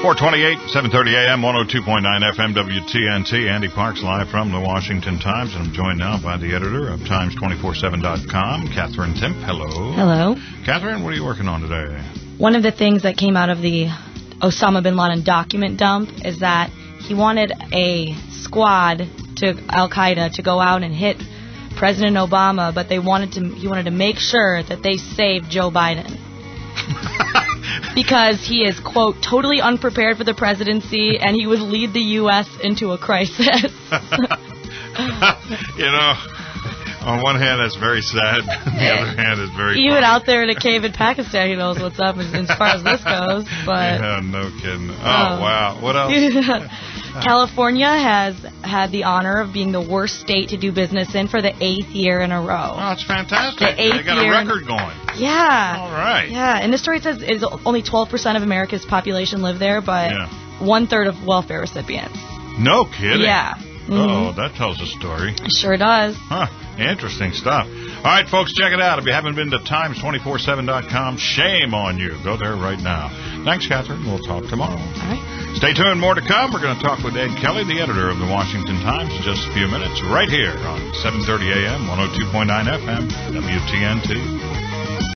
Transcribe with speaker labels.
Speaker 1: 428, 730 AM, 102.9 FM, WTNT. Andy Parks live from the Washington Times, and I'm joined now by the editor of Times247.com, Katherine Timpf. Hello.
Speaker 2: Hello.
Speaker 1: Katherine, what are you working on today?
Speaker 2: One of the things that came out of the Osama bin Laden document dump is that he wanted a squad to Al Qaeda to go out and hit President Obama, but they wanted to he wanted to make sure that they saved Joe Biden. Because he is quote totally unprepared for the presidency and he would lead the US into a crisis.
Speaker 1: you know, on one hand, that's very sad. On the other hand, it's very.
Speaker 2: Even
Speaker 1: funny.
Speaker 2: out there in a cave in Pakistan, he knows what's up as, as far as this goes. But
Speaker 1: Yeah, no kidding. Oh,
Speaker 2: Oh.
Speaker 1: wow. What else?
Speaker 2: California has had the honor of being the worst state to do business in for the eighth year in a row.
Speaker 1: Oh, that's fantastic.
Speaker 2: The eighth They
Speaker 1: got a
Speaker 2: year in-
Speaker 1: record going.
Speaker 2: Yeah.
Speaker 1: All right.
Speaker 2: Yeah, and the story says is only 12% of America's population live there, but
Speaker 1: Yeah.
Speaker 2: one third of welfare recipients.
Speaker 1: No kidding.
Speaker 2: Yeah.
Speaker 1: Oh, that tells a story.
Speaker 2: It sure does.
Speaker 1: Huh. Interesting stuff. All right, folks, check it out. If you haven't been to Times247.com, shame on you. Go there right now. Thanks, Katherine. We'll talk tomorrow.
Speaker 2: All right.
Speaker 1: Stay tuned. More to come. We're going to talk with Ed Kelley, the editor of the Washington Times, in just a few minutes, right here on 7:30 a.m., 102.9 FM, WTNT.